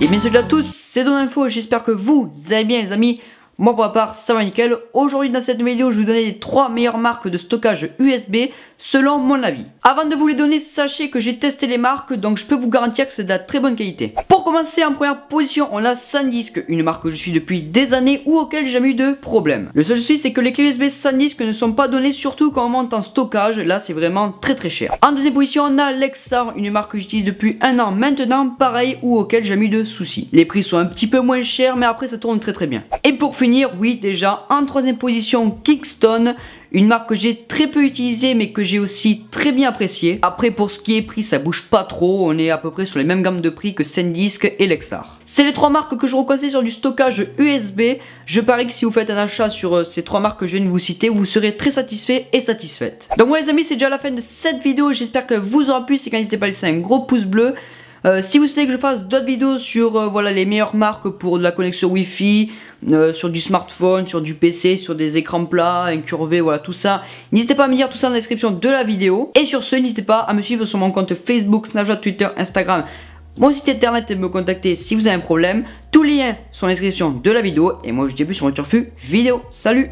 Et bien salut à tous, c'est Don Info, j'espère que vous allez bien les amis. Moi pour ma part, ça va nickel. Aujourd'hui dans cette vidéo, je vais vous donner les 3 meilleures marques de stockage USB selon mon avis. Avant de vous les donner, sachez que j'ai testé les marques, donc je peux vous garantir que c'est de la très bonne qualité. Pour commencer, en première position, on a SanDisk, une marque que je suis depuis des années ou auquel j'ai jamais eu de problème. Le seul souci, c'est que les clés USB SanDisk ne sont pas données, surtout quand on monte en stockage. Là, c'est vraiment très très cher. En deuxième position, on a Lexar, une marque que j'utilise depuis un an maintenant, pareil ou auquel j'ai jamais eu de soucis. Les prix sont un petit peu moins chers, mais après ça tourne très très bien. Et pour finir, oui déjà, en troisième position, Kickstone, une marque que j'ai très peu utilisée mais que j'ai aussi très bien appréciée. Après pour ce qui est prix ça bouge pas trop, on est à peu près sur les mêmes gammes de prix que SanDisk et Lexar. C'est les trois marques que je reconseille sur du stockage USB. Je parie que si vous faites un achat sur euh, ces trois marques que je viens de vous citer, vous serez très satisfait et satisfaite. Donc moi les amis c'est déjà la fin de cette vidéo, j'espère que vous aura plu, c'est n'hésitez pas à laisser un gros pouce bleu. Euh, si vous souhaitez que je fasse d'autres vidéos sur euh, voilà, les meilleures marques pour de la connexion Wi-Fi, euh, sur du smartphone, sur du PC, sur des écrans plats, incurvés, voilà tout ça, n'hésitez pas à me dire tout ça dans la description de la vidéo. Et sur ce, n'hésitez pas à me suivre sur mon compte Facebook, Snapchat, Twitter, Instagram, mon site internet et me contacter si vous avez un problème. Tous les liens sont dans la description de la vidéo. Et moi je plus sur mon turfu vidéo. Salut